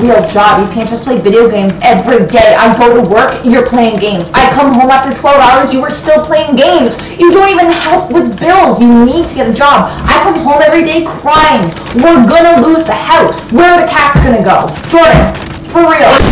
real job. You can't just play video games every day. I go to work, you're playing games. I come home after 12 hours, you are still playing games. You don't even help with bills. You need to get a job. I come home every day crying. We're gonna lose the house. Where are the cats gonna go? Jordan, for real.